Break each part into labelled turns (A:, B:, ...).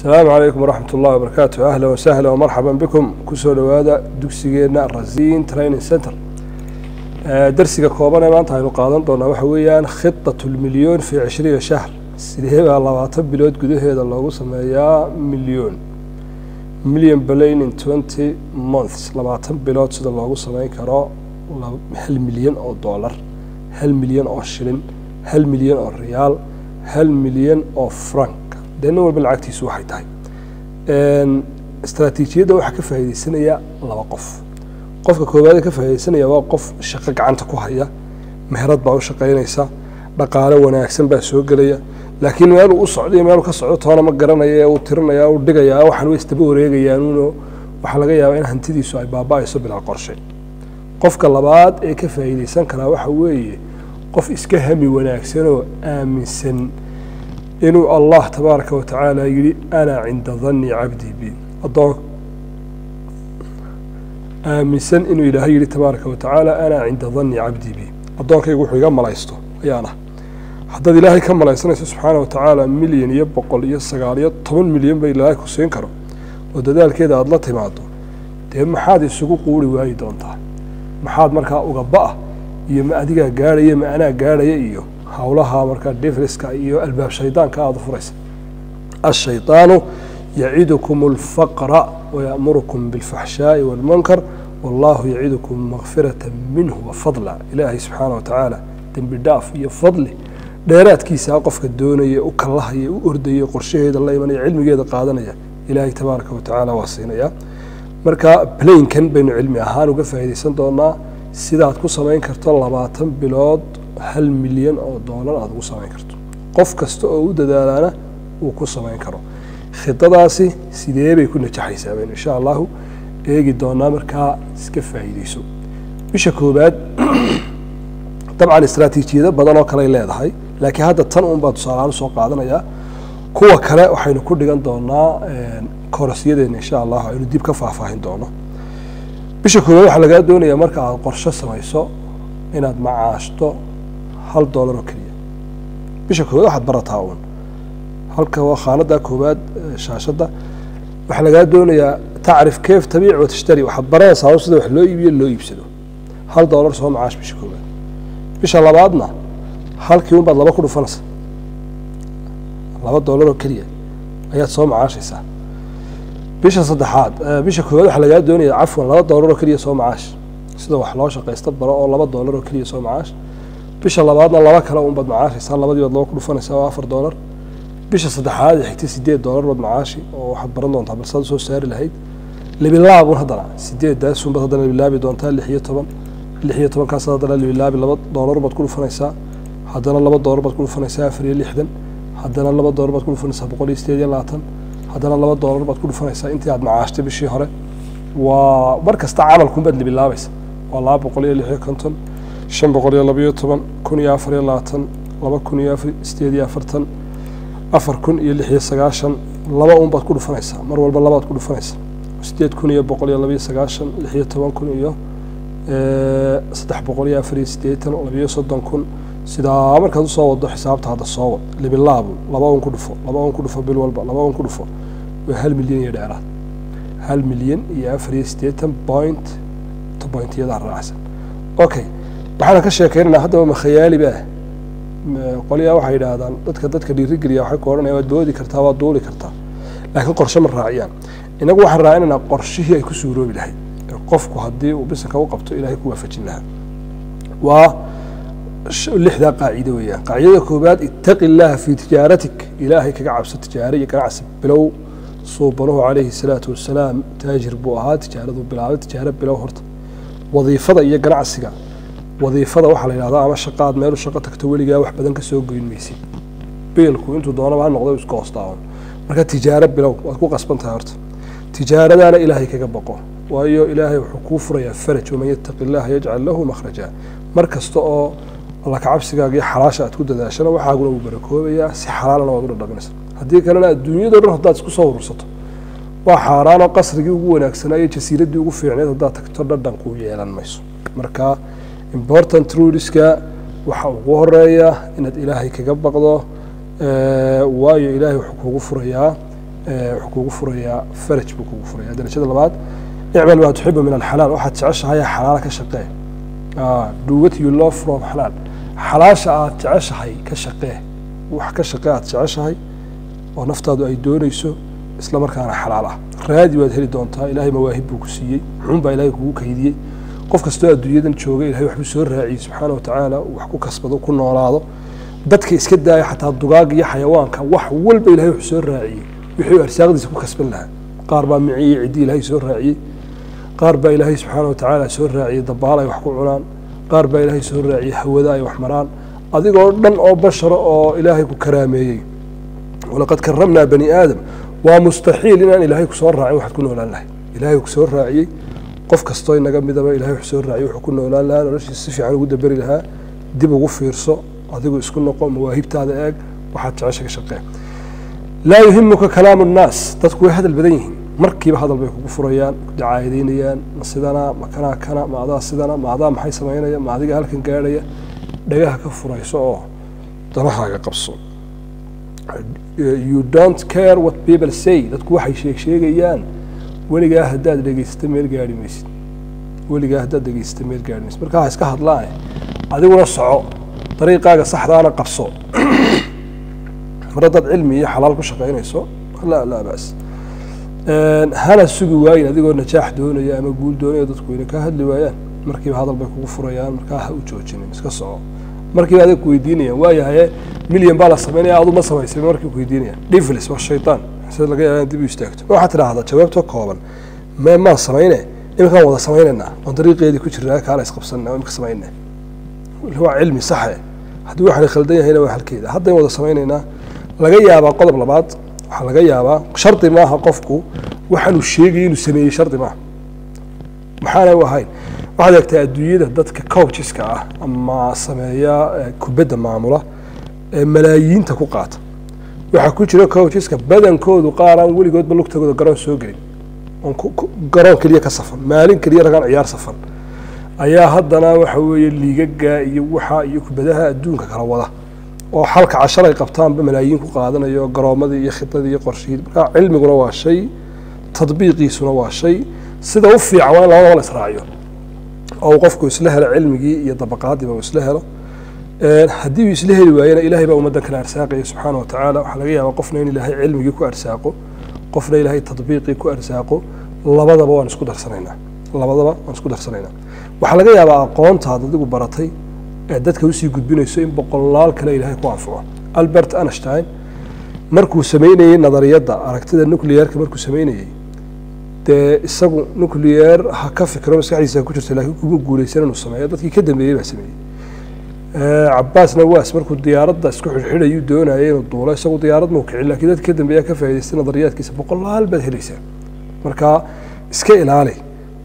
A: asalaamu calaykum waraxmat ullahi wabarakaatu ahla wasahla wmarxaban bikum. Kusoo dhowaada dugsigeenna rasin training center. Eh, darsiga kooban ee maanta aynu qaadan doonaa waxa weeyaan khitat lmilyoon fii cishriina shahr. Sidee baa labaatan bilood gudaheeda loogu sameeyaa milyoon? Million balayn in twenty months. Labaatan bilood sida loogu sameyn karo hal milyan oo dollar hal milyan oo shilin hal milyan oo riyaal hal milyan oo frank dee nin walba lacagtiisu waxay tahay. Istraatiijiyadda waxaa ka faa'iideysanaya laba qof. Qofka koowaade ka faa'iideysanaya waa qof shaqo gacanta ku haya meherad baa u shaqaynaysa dhaqaale wanaagsan baa soo gelaya. Laakiin meeluu u socday meeluu ka socdo ma garanaya uu tirinaya uu dhigaya waxaan way isdaba wareegayaanuno waxaa laga yaabaa in hantidiisu ay baaba-ayso bilaa qorshe. Qofka labaad ee ka faa'iideysan karaa waxa weeye qof iska hami wanaagsan oo aaminsan inuu allah tabaaraka wa tacaala yidhi ana cinda danni cabdii bi. Adoon aaminsan inuu ilaahay yidhi tabaaraka wa tacaala ana cinda danni cabdii bi. Addoonkaygu wuxuu iga malaysto ayaan ah haddaad ilaahay ka malaysanayso subxaana wa tacaala milyan iyo boqol iyo sagaal iyo toban milyan ba ilaahay ku siin karo. Oo dadaalkeeda aada la timaado dee maxaad isugu quuri waayi doontaa? Maxaad markaa uga ba'a? Iyo ma adigaa gaadhaya ma anaa gaadhaya iyo howlaha markaa defriska iyo albaab shaydaanka aada u furaysa ashayطaanu yacidukum اlfaqra wayaأmurukum biاlfaxshaaءi wاlmunkar wallahu yacidukum makfirata minhu wafadla ilaahay subxaana wa tacaala dembi dhaaf iyo fadli dheeraadkiisaa qofka doonaya u kallahaya u ordaya qorshaheeda la imanaya cilmigeeda qaadanaya ilaahay tabaaraka wa tacaala waa siinaya marka plainkan baynu cilmi ahaan uga faa'iideysan doonaa sidaad ku samayn karto labaatan bilood hal milyan oo doolar aada ugu samayn karto. Qof kasta oo u dadaalaana uu ku samayn karo. Khidadaasi sidee bay ku najaxaysaa baynu insha allahu eegi doonaa markaa iska faa'iideyso bisha koowaad dabcan istraatiijiyado badan oo kale ay leedahay laakiin hadda tan un baa tusaalahaan u soo qaadanayaa kuwa kale waxaynu ku dhigan doonaa korasyadeena insha allahu aynu dib ka faahfaahin doono. Bisha koowaad waxaa lagaa doonayaa marka aad qorshe samayso inaad macaashto hal doolar oo keliya. Bisha koowaad waxaad barataa uun. Halka waa khaanada koowaad shaashadda waxaa lagaa doonayaa tacrif keef tabiic wa waxaad baranaysaa sida wax loo iibiyo loo iibsado. Hal doolar soo macaash bisha koowaad. Bisha labaadna halkii un laba ku dhufanaysa laba doolar oo keliya ayaad soo macaashaysaa. Bisha saddexaad bisha koowaad waxaa lagaa doonaya cafwan laba doolar oo keliya soo macaash. Sida wax loo shaqaysta baro oo laba doolar oo keliya soo macaash bisha labaadna laba kale un baad macaashaysaa labadii baad laba ku dhufanaysaa oo afar doolar bisha saddexaad xigtay sideed doolar baad macaashi oo waxaad baran doontaa balsaad soo saari lahayd. Libilaabun haddana sideedaasun baad haddana libilaabi doontaa lix iyo toban. Lix iyo tobankaas haddana libilaabi laba doolar baad ku dhufanaysaa. Haddana laba doolar baad ku dhufanaysaa afar iyo lixdan. Haddana laba doolar baad ku dhufanaysaa boqol iyo sideed iyo labaatan. Haddana laba doolar baad ku dhufanaysaa intii aad macaashtay bishii hore. Waa mar kasta camalkunbaad libilaabaysa waa laba boqol iyo lix iyo konton shan boqol iyo labayo toban kun iyo afar iyo labaatan laba kun iyo sideed iyo afartan afar kun iyo lix iyo sagaashan laba un baad ku dhufanaysaa mar walba labaad ku dhufanaysaa. Sideed kun iyo boqol iyo labaiyo sagaashan lix iyo toban kun iyo saddex boqol iyo afar iyo sideetan labiyo soddon kun. Sidaa markaad u soo wado xisaabta hadda soo wad. Libilaabu laba un ku dhufo laba un ku dhufo bil walba laba un ku dhufo. Waa hal milyan iyo dheeraad. Hal milyan iyo afar iyo sideetan point to pointyada raacsan. Okay waxaana ka sheekeynaynaa haddaba ma khayaali ba qolyaa waxay yidhaahdaan dadka dadka dhiirigeliya waxay ku odhanaya waad boodi kartaa waad duuli kartaa. Laakiin qorshe ma raaciyaan. Inagu waxaan raacinaynaa qorshihii ay ku suuroobi lahayd. Qofku haddii uu bisanka u qabto ilaahay ku waafajin lahaa. Waa lixdaa qaacido weeyaan. Qaacidada koowaad ittaqi illaaha fii tijaaratik. Ilaahay kaga cabso tijaaro iyo ganacsi. Bilow suubanuhu calayhi salaatu wasalaam taajir buu ahaa tijaaradu bilaabay tijaaro bilow horta. Wadiifada iyo ganacsiga wadiifada waxaa la yidhahdaa ama shaqaad meelu shaqo tagto weligaa wax badan ka soo goyn maysid beelku intuu doonaba ha noqdo iska hoostaawan marka tijaaro bilow waad ku qasban tahay horta. Tijaaradaana ilaahay kaga baqo waayo ilaahay wuxuu kuu furayaa faraj waman yattaqi illaha yajcal lahu makhraja. Mar kasta oo alla iyo xalaasha aad ku dadaashana waxaaguna wuu barakoobayaa si xalaalana waad u dhadhaminaysa haddii kalena adduunyado dhan haddaad isku soo urursato waa xaaraan oo qasrigii ugu wanaagsanaa iyo jasiiraddii ugu fiicneed haddaad tagto dhadhan yeelan mayso. Marka important ruleska waxa ugu horreeya inaad ilaahay kaga baqdo waayo ilaahay wuxuu kugu furayaa wuxuu kugu furayaa faraj buu kugu furayaa. Darajada labaad icmal maa tuxibu min alxalaal. Waxaad jeceshahay xalaala ka shaqee. Do what you love from xalaal. Xalaasha aad jeceshahay ka shaqee. Wax ka shaqee aad jeceshahay oo naftaadu ay doonayso isla markaana xalaal ah. Raadi waad heli doontaa. Ilaahay mawaahib buu ku siiyey. Muxuun baa ilaahay kugu kaydiyey qof kastoo adduunyadan jooga ilahay waxbuu soo raaciyey subxaana wa tacaala wax ku kasbado ku noolaado dadka iska daaya xataa dugaag iyo xayawaanka wax walba ilahay wuxuu soo raaciyey. Wixii arsaaqdiisa ku kasban lahaa. Qaar baa miciyey ciddii ilaahay soo raaciyey. Qaar baa ilaahay subxaana wa tacaala soo raaciyey dabaal ay wax ku cunaan. Qaar baa ilaahay soo raaciyey hawada ay wax maraan. Adigoo dhan oo bashara oo ilaahay ku karaameeyey. Walaqad karamnaa bani aadam. Waa mustaxiil inaan ilaahay ku soo raacin waxaad ku noolaan lahay ilaahay ku soo raaciyey qof kastoo inaga midaba ilahay wax soo raaciyey wuxuu ku noolaan lahaa noloshiisa si fiican ugu daberi lahaa dib ugu fiirso adigu isku noqo mawaahibtaada eeg waxaad jecesha ka shaqee laa yuhimuka kalaamu nnaas dadku way hadal badan yihiin. Markiiba hadal bay kugu furayaan ku dacaayadeynayaan ma kanaa kana ma adaa sidana ma adaa maxay samaynaya ma adiga halkan gaadhaya. Dhagaha ka furayso oo danahaaga qabso. You don't care what people say. Dadku waxay sheeg weligaa haddaad dhegeysta meel gaari maysid. Weligaa haddaad dhegeysta meel gaari maysid. Markaa ha iska hadlaan adiguna soco dariiqaaga saxdaana qabso. Mar haddaad cilmi iyo xalaal ku shaqaynayso laa laa bas hana sugi waayin adigoo najaax doonaya ama guul doonaya dadku wayna kaa hadli waayaan. Markiiba hadal bay kugu furayaan markaa ha u joojinin iska soco. Markiiba adag ku weydiinayaan waayahaye milyan baa la samaynaya adu ma markii ku weydiinayaan. Devils waa shaytaan sida laga yaaba dib u istaagto. Waxaad tidhaahdaa jawaabta kooban mee maan samayne? Iminkaan wada samaynaynaa oon dariiqeedii ku jirnaa kaala isqabsanna imika samayne waa cilmi saxe. Haddii waxaan khaldan yahayna waa halkeeda. Haddayn wada samaynaynaa laga yaabaa qodob labaad waxaa laga yaabaa shardi maaha qofku waxaanuu sheegay inuu sameeyey shardi maaha. Maxaana u ahayn waxaad eegtaa adduunyada dadka coacheska ah ama sameeya kubadda maamula ee malaayiinta ku qaata waxaa ku jira coacheska badankoodu qaaraan weligoodba lugtagooda garoon soo gelin. Oon garoon keliya ka safan maalin keliya ragaan ciyaar safan. Ayaa haddana waxa weeye liigaga iyo waxa iyo kubadaha adduunka kala wada. Oo xalka cashar ay qabtaanba malaayiin ku qaadanayo garoomadii iyo khidadii iyo qorshihii markaa cilmiguna waa shay tadbiiqiisuna waa shay. Sida u fiican waa in labadaba la israaciyo oo uu qofku isla helo cilmigii iyo dabaqaadiiba isla helo haddii uu isla heli waayena ilaahay baa ummaddan kala arsaaqaya subxaana wa tacaala. Waxaa laga yaabaa qofna in ilaahay cilmigii ku arsaaqo qofna ilaahay tadbiiqii ku arsaaqo. Labadaba waan isku darsanaynaa. Labadaba waan isku darsanaynaa. Waxaa laga yaabaa aqoontaad adigu baratay ee dadka u sii gudbinayso in boqolaal kale ilaahay ku anfaco albert einstein markuu samaynayey nadariyadda aragtida nuclearka markuu samaynayey dee isagu nuclear ha ka fikro maskaxdiisa ku jirta laakiin kuma guulaysan inuu sameeyo dadkii ka dambeeyey baa sameeyey cabaas nawaas markuu diyaaradda isku xidhxidhayuu doonayay inuu duulo isagu diyaarad mau kicin laakiin dadka ka dambeeya ka faa'idaystay nadariyaadkiisa boqolaal baad helaysaa marka iska ilaali.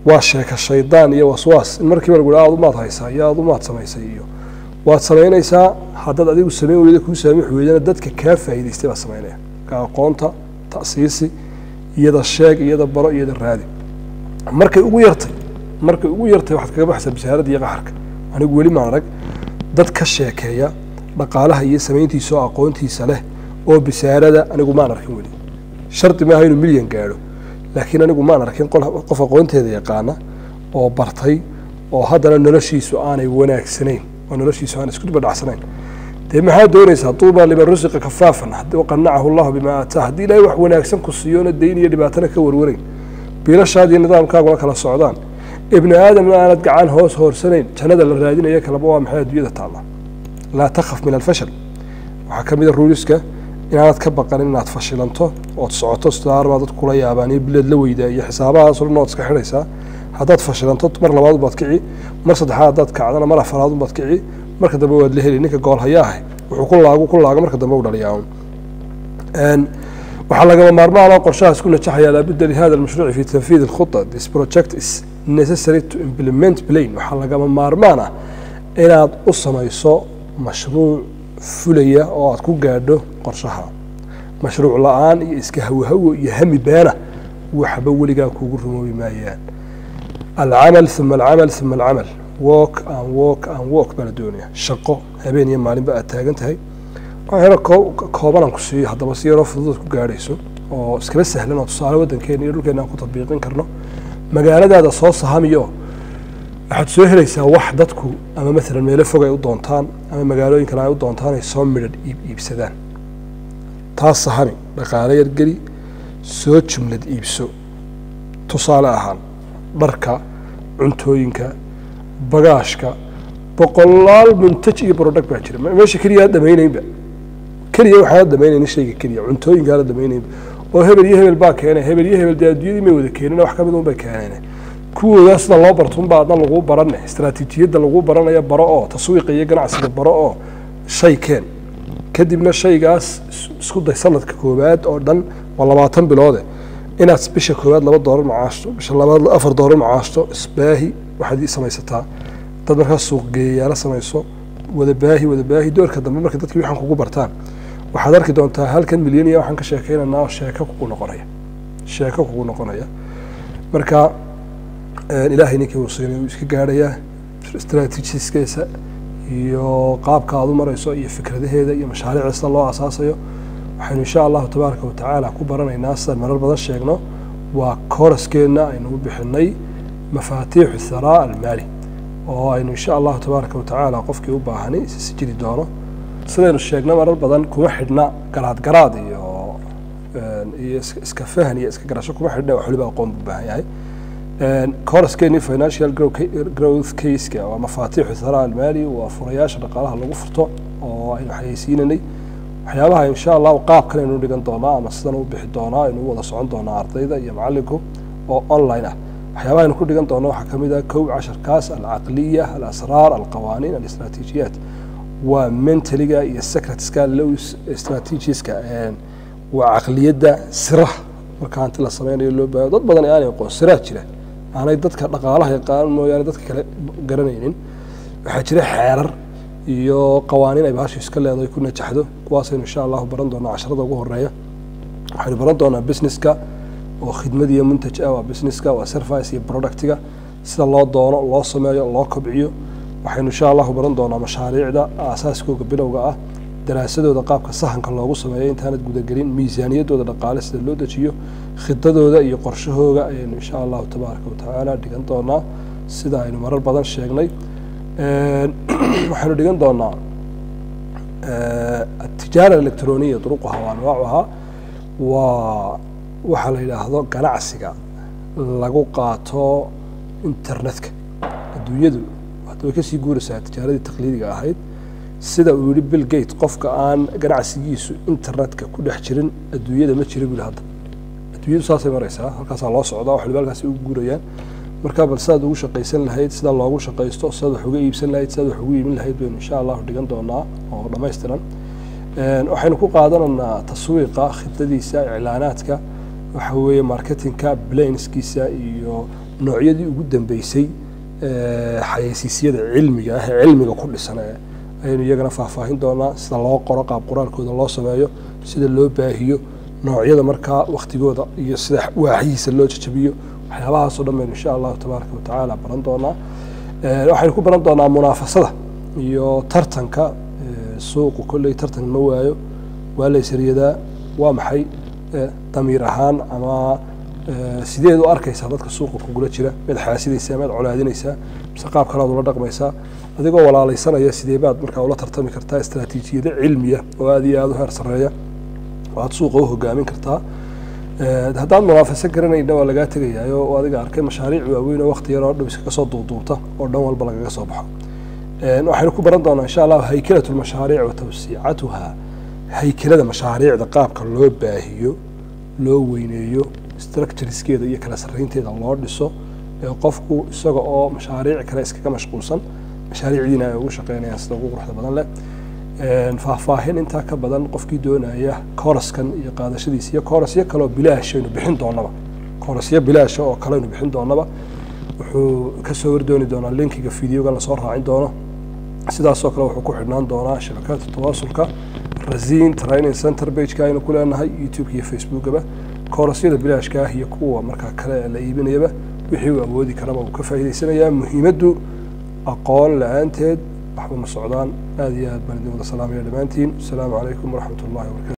A: Waa sheeka shaydaan iyo waswaas. In markiiba lagu aad umaad haysaa iyo aad umaad samaysay iyo waad samaynaysaa haddaad adigu samayn weyda kuu saamix weydana dadka kaa faa'idaystay baad samaynaya. Ka aqoonta ta'siisi iyada sheeg iyada baro iyada raadi. Markay ugu yartay markay ugu yartay waxaad kaga baxaysaa basaaradda iyo qaxarka. Anigu weli maan arag dad ka sheekeeya dhaqaalaha iyo samayntiisa oo aqoontiisa leh oo bisaarada anigu maan arkin weli. Shardi maaha inuu milyan gaadho laakiin anigu maan arkin qof aqoonteeda yaqaana oo bartay oo haddana noloshiisu aanay wanaagsanayn oo noloshiisu aan isku dibadhacsanayn dee maxaa doonaysaa tuuba liman rusiqa kafaafan qanacahu allahu bimaa aataa haddii ilaahay wax wanaagsan ku siiyoona dayn iyo dhibaatana ka warwarayn? Biilashaadiyo nidaamkaaguna kala socdaan ibni aadamna aanad gacan hoos hoorsanayn. Jannada la raadinaya kalaba waa maxay adduunyada taalla? Laa takhaf min alfashal. Waxaa ka mid a ruuliska inaanad ka baqanin inaad fashilanto ood socoto sidaarbaa dadku kula yaabaan iyo bileed la weydaa iyo xisaabahaasoo dhan ood iska xidhaysaa. Haddaad fashilanto mar labaad baad kici mar saddexaad haddaad kacdana mar afaraad baad kici marka dambe waad la heli ninka gool hayaahay. Wuxuu ku laagu ku laago marka dambe u dhaliyaa waxaa lagama maarmaana qorshahaas ku najaxaya laabudda lihada almashruuci fi tanfiid alkhuta this project is necessary to implement plan waxaa lagama maarmaan ah inaad u samayso mashruuc fulaya oo aad ku gaadho qorshaha. Mashruuc la'aan iyo iska hawohawo iyo hami beena waxba weligaa kuugu rumoobi maayaan. Alcamal uma alcamal uma alcamal. Walk and walk and walk baa la doonaya shaqo habeen iyo maalinba aad taagan tahay waxyaro koobanaan ku siiyo haddaba si yaroo fududood ku gaadhayso oo iskaba sahlan oo tusaale waddankeena iyo dhulkeena aan ku tadbiiqin karno. Magaaladaada soo sahamiyo waxaad soo helaysaa wax dadku ama maalan meelo fog ay u doontaan ama magaalooyin kale ay u doontaan ay soo midhadh iib iibsadaan. Taas sahami dhaqaale yargeli soo jumlad iibso. Tusaale ahaan dharka cuntooyinka bagaashka boqolaal muntaj iyo brodhag baa jira. Meesha keliyaa dhamaynaynba keliya waxaana dhamaynaynin shayga keliya cuntooyinkaana dhamaynaynba oo hebel iyo hebel baa keenay hebel iyo hebel dee may wada keenin wax ka mid un bay keeneen kuwoodaa sida loo barto unbaa adna laguu barane istaraatiijiyadda laguu baranaya baro oo taswiiqa iyo ganacsiga baro oo shay keen. Kadibna shaygaas isku day sanadka koowaad oo dhan waa labaatan biloode. Inaad bisha koowaad laba doolar macaashto bisha labaad afar doolar macaashto isbaahi waxaad samaysataa. Dad markaa suuqgeeyayaala samayso wada baahi wada baahi. Doorka dambe marka dadkii waxaan kugu bartaan waxaad arki doontaa halkan milyan iyo waxaan ka sheekeynaynaa oo sheeko kugu noqonaya. Sheeko kugu noqonaya. Marka ilaahay ninkii uu siinay uu iska gaadhayaa strategiskiisa iyo qaabka aad u marayso iyo fikradaheeda iyo mashaariicda loo asaasayo. Waxaynu insha allahu tabaaraka watacaala ku baranaynaa sidaan marar badan sheegno. Waa kooraskeena aynu u bixinay mafaatiixu tharaa almaali oo aynu insha allahu tabaaraka watacaala qofkii u baahani isisi jiri doono sidaynu sheegna marar badan kuma xidhna garaad garaad iyo iyo iska fahan iyo iska garasho kuma xidhna wax waliba aqoon buu baahan yahay. Koraskeeni financial growth caseka waa mafaatiixu tharaa almaali waa furayaasha dhaqaalaha lagu furto oo aynu xayeysiinanay. Waxyaabaha insha allahu qaab kale aynu dhigan doonaa ama sidan u bixi doonaa aynu wada socon doonaa ardayda iyo macalinku oo online ah. Waxyaabaha aynu ku dhigan doono waxaa ka mid ah kow casharkaas alcaqliya alasraar alqawaaniin alistraatiijiyaat waa mentaliga iyo secretska low strategiska waa caqliyadda siraha. Marka hanti la sameynayo loo baahayo dad badan aanay aqoon siraa jira. Aanay dadka dhaqaalaha yaqaan mooyaane dadka kale garanaynin. Waxaa jira xeerar iyo qawaaniin ay bahashu iska leedahay ku najaxdo kuwaasaynu insha allahu baran doonaa casharada ugu horreeya waxaynu baran doonaa businesska oo khidmad muntaj ah waa businesska waa service iyo productiga. Sida loo doono loo sameeyo loo kobciyo waxaynu insha allahu baran doonaa mashaariicda aasaaskooga bilowga ah daraasadooda qaabka sahanka loogu sameeyo intaanad gudagelin miisaaniyadooda dhaqaale sida loo dejiyo khidadooda iyo qorshahooga ayaynu insha allahu tabaaraka watacaala dhigan doonaa. Sida aynu marar badan sheegnay waxaynu dhigan doonaa atijaara electroniya duruquha wa anwaacuha waa waxaa la yidhaahdo ganacsiga lagu qaato internetka adduunyadu way ka sii guuraysaa tijaaradii taqliidiga ahayd sida uu yihi bill gate qofka aan ganacsigiisu internetka ku dhex jirin adduunyada ma jira buli hadda. Adduunyadu saasay maraysaa halkaasaa loo socdaa wax waliba halkaasay ugu guurayaan. Marka bal sidaad ugu shaqaysan lahayd sida loogu shaqaysto sidaad wax uga iibsan lahayd sidaad wax ugu iibin lahayd baynu insha allahu dhigan doonaa oo dhammaystiran. Waxaynu ku qaadanaynaa taswiiqa khidadiisa iclaanaadka waxa weeye marketingka blanskiisa iyo noocyadii ugu dambeysay xayeysiisyada cilmiga ah ee cilmiga ku dhisan ayaynu iyagana faahfaahin doonaa sida loo qoro qaab qoraalkooda loo sameeyo sida loo baahiyo noocyada markaa waktigooda iyo sida waaxihiisa loo jajabiyo. Waxyaabahaasoo dhan baynu insha allahu tabaaraka watacaala baran doonaa. Waxaynu ku baran doonaa munaafasada iyo tartanka suuqu kolley tartan ma waayo. Waa la waa maxay? Damiir ahaan ama sideed u arkaysaa dadka suuqa kugula jira miad xaasidaysaa miad colaadinaysaa mise qaab kalead ula dhaqmaysaa adigoo walaalaysanaya sidee baad markaa ula tartami kartaa istraatiijiyado cilmiya oo aad iyo aada u heer sarreeya? Oo aad suuqa u hogaamin kartaa. Haddaad munaafaso garanayna waa lagaa tegayaayo oo adiga arkay mashaariic waaweyn oo wakti yaroo dhow iskaga soo duuduubta oo dhan walba lagaga soo baxo. Waxaynu ku baran doonaa insha allah haykalatu lmashaariic wa tawsiicatuha haykelada mashaariicda qaabka loo baahiyo loo weyneeyo structureskeeda iyo kala sarreynteeda loo dhiso ee qofku isaga oo mashaariic kale iskaga mashquulsan mashaariicdiina ay ugu shaqeynayaan sida ugu quruxda badan leh faahfaahin intaa ka badan qofkii doonaya kooraskan iyo qaadashadiisa iyo koorasyo kaleoo bilaash aynu bixin doonaba koorasyo bilaasha oo kale aynu bixin doonaba wuxuu ka soo wardooni doonaa linkiga videoga la soo raacin doono. Sidaasoo kale wuxuu ku xidhnaan doonaa shabakada tawaasulka razin training center bageka aynu ku leenahay youtube iyo facebookaba koorasyada bilaashka ah iyo kuwa markaa kale la iibinayaba wixii uu awoodi karaba uu ka faa'iidaysanayaa muhiimaddu aqoon la'aanteed waxba ma socdaan. Aad iyo aad baan idin wada salaamaya dhammaantiin. Asalaamu calaykum waraxmat ullahi wabarakatu